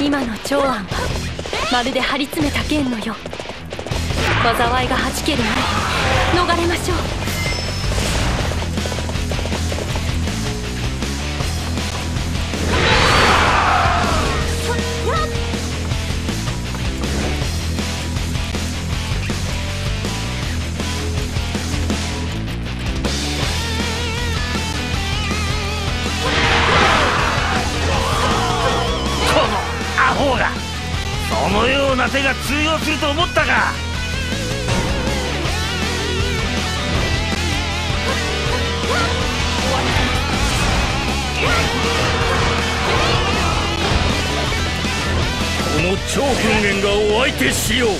今の長安。はまるで張り詰めた剣のよう。災いがはじける前逃れましょう。な手が通用すると思ったか。この超訓練がお相手しよう。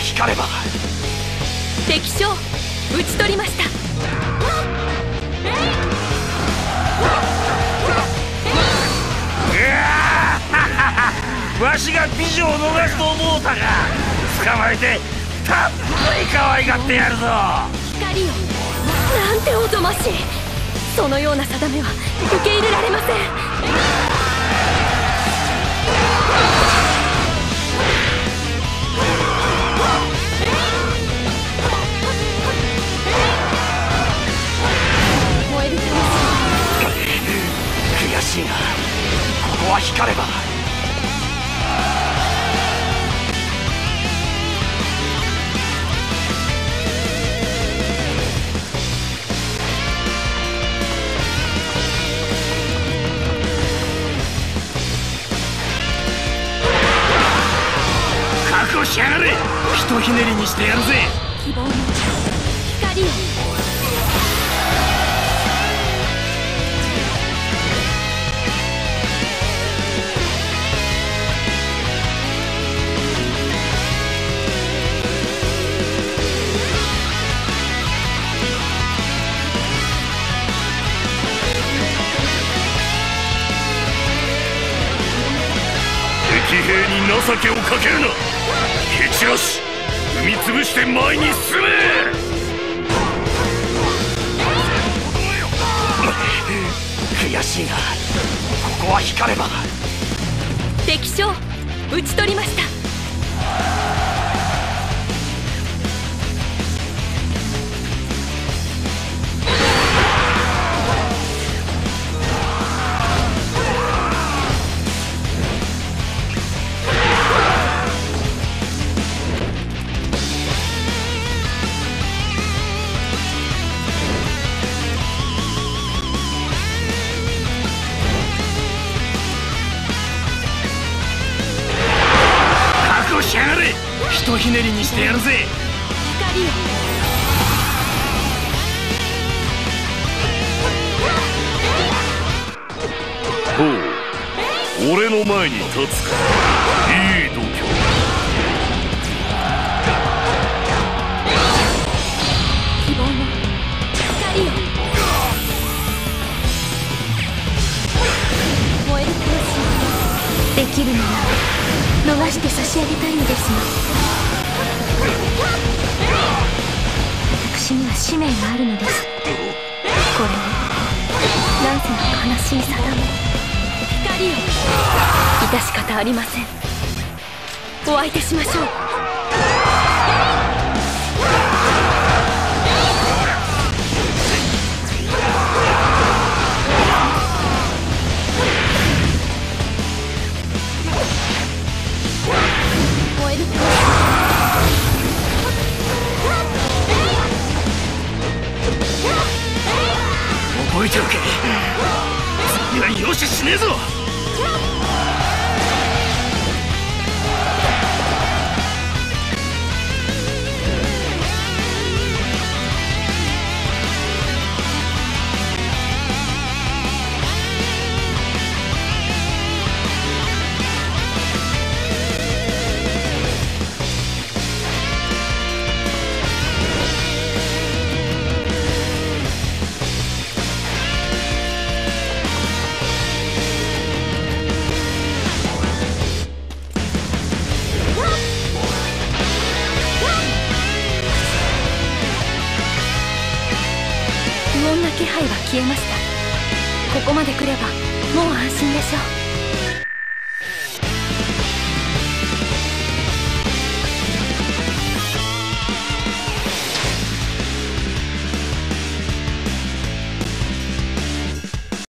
光れば。敵将討ち取りました。わしが美女を逃すと思うたが捕まえてたっぷり可愛がってやるぞ。光よ。なんておぞましい。そのような定めは受け入れられませんしいなここは光れば。覚悟しやがれ。ひとひねりにしてやるぜ。希望の光よ。に情けをかけるな。蹴散らし。踏み潰して前に進め。悔しいがここは光れば。敵将討ち取りましたひねりにしてやるぜ。光よほう俺の前に立つか。いい度胸。逃して差し上げたいのですが私には使命があるのです。これも乱世の悲しい定め。光を致し方ありません。お相手しましょう。次は容赦しねえぞ。な気配は消えました。ここまで来ればもう安心でしょう。